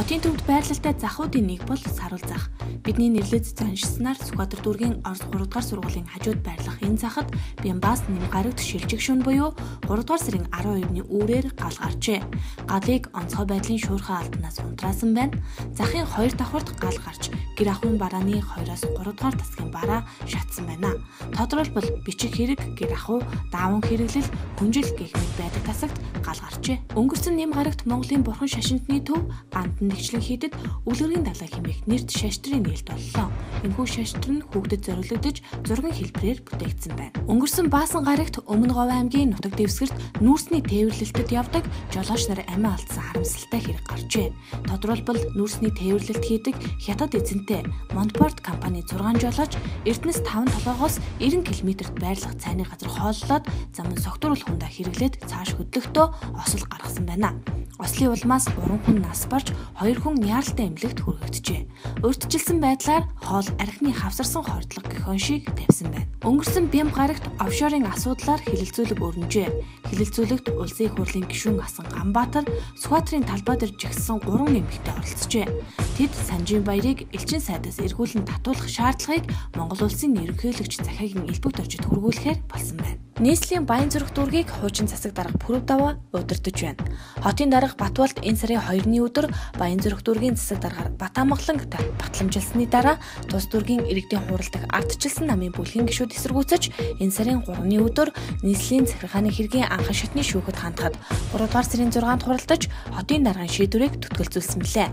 Хотын төвд байрлалтай захуудын нэг бол саруул зах. Бидний нэрлэж заншснаар Сүхбаатар дүүргийн Орос 3 дугаар сургуулийн хажууд байрлах энэ захад Бямбас нэм гарагт шилжих шүн буюу 3 дугаар сарын 12-ны үүрээр гал гарчээ. Галыг онцгой байдлын шуурхай албанаас унтраасан байна. Захын 2 давхарт гал гарч гэр ахуйн барааны 2-оос 3 дугаар тасгийн бараа шатсан байна. Тодорхойлбол бичих хэрэг, гэр ахуй, даавн хэрэглэл, хүнжил гэх мэт байдаг тасагт гал гарчээ. Өнгөрсөн нэм гарагт Монголын бурхан шашинтны төв гандан нэгчлэн хийдэд үлгэрийн далай хэмээх нэрт шаштрын нээлт боллоо. Энэхүү шаштар нь хүүхдэд зориулагдаж зургийн хэлбэрээр бүтээгдсэн байна. Өнгөрсөн Баасан гарагт Өмнө Говь аймгийн нутаг дэвсгэрт нүүрсний тээвэрлэлтэд явдаг жолооч нар амиа алдсан харамсалтай хэрэг гарчээ. Тодорхойлбол нүүрсний тээвэрлэлт хийдэг Хятад эзэнтэй Монтпорт компани 6 жолооч Эрдэнэс 5 толгоогоос 90 км-т байрлах цайны газар хооллоод зам нь согтууруулах хундаа хэрэглээд цааш хөдлөхдөө осол гаргасан байна. Ослын улмаас 3 хүн нас барж 2 хүн яаралтай эмнэлэгт хүргэжээ. Урьдчилсан байдлаар хоол архины хавсарсан хордлого гихон шиг тавьсан байна. Өнгөрсөн бям гарагт офшорын асуудлаар хилэлцүүлэг өрнөжээ. Хилэлцүүлэгт улсын хурлын гишүүн асан Ганбаатар Сүхбаатарын талбай дээр жигссэн 3 эмэгтэй оролцжээ. Тэд Санжийн баярыг элчин сайдаас эргүүлэн татуулах шаардлагыг Монгол улсын ерөнхийлөгч захиагийн элбэг доржид хүргүүлэхээр болсон байна. Нийслэлийн Баян зүрх дүүргийг хуучин засаг дарга Пүрэв даваа удирдах байна. Хотын дарга Батболт энэ сарын 2-ны өдөр Баян зүрх дүүргийн засаг даргаар Батамглан батламжилсны дараа тус дүүргийн иргэдийн хуралдах ардчилсан намын бүлгийн гишүүд эсэргүүцэж энэ сарын 3-ны өдөр нийслэлийн захиргааны хэргийн анхан шатны шүүхэд хандхад 3 дугаар сарын 6-нд хуралдаж хотын даргын шийдвэрийг төтгөлзүүлсэн билээ.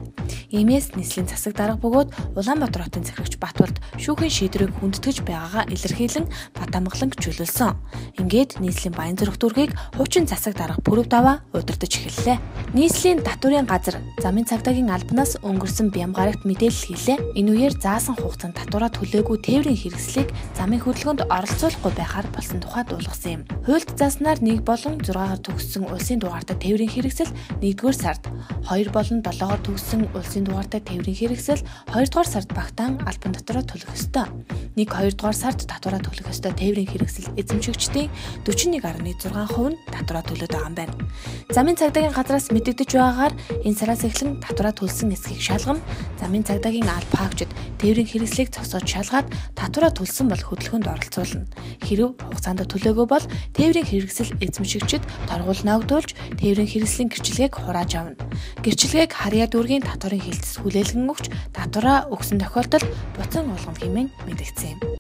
Иймээс нийслэлийн засаг дарга бөгөөд Улаанбаатар хотын захирагч Батболт шүүхийн шийдвэрийг хүндэтгэж байгаагаа илэрхийлэн Батамглан гүжүүлсэн. Ингээд нийслэлийн баян зүрх дүүргийг хуучин засаг дарга Пүрэв даваа удирдах эхэллээ. Нийслэлийн татварын газар замын цагдаагийн албанаас өнгөрсөн бямгарагт мэдээлэл хийлээ. Энэ үеэр заасан хугацаанд татвараа төлөөгүй тээврийн хэрэгслийг замын хөдөлгөөнд оролцуулахгүй байхаар болсон тухай дуулгасан юм. Хуульд зааснаар 1 болон 6-аар төгссөн улсын дугаартай тээврийн хэрэгсэл 1-р сард, 2 болон 7-оор төгссөн улсын дугаартай тээврийн хэрэгсэл 2-р сард багтаан албан татвараа төлөх ёстой. 1 2-р сард татвараа төлөх ёстой тээврийн хэрэгсэл эзэмшигчдийн Монголын 41.6% нь татвараа төлөөд байгаа юм байна. Замын цагдаагийн газраас мэдэгдэж байгаагаар энэ сараас эхлэн татвараа төлсөн эсхийг шалгана. Замын цагдаагийн албаагчид тээврийн хэрэгслийг зогсоож шалгаад татвараа төлсөн бол хөдөлгөөнд оролцуулна. Хэрв хугацаанд төлөөгүй бол тээврийн хэрэгсэл эзэмшигчид торгуул ногдуулж тээврийн хэрэгслийн гэрчилгээг хурааж авна. Гэрчилгээг харьяа дүүргийн татварын хилцэс хүлээлгэн өгч татвараа өгсөн тохиолдолд буцан олгоно хэмээн мэдэгдсэн юм.